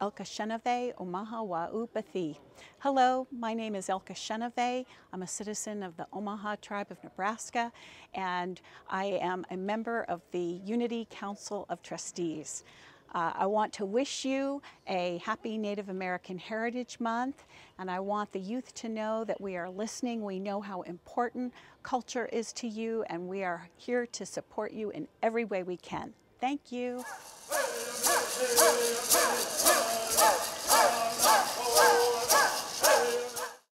Elka Omaha. Hello, my name is Elke Chenevey. I'm a citizen of the Omaha Tribe of Nebraska, and I am a member of the Unity Council of Trustees. Uh, I want to wish you a happy Native American Heritage Month, and I want the youth to know that we are listening. We know how important culture is to you, and we are here to support you in every way we can. Thank you. Hey, hey, hey.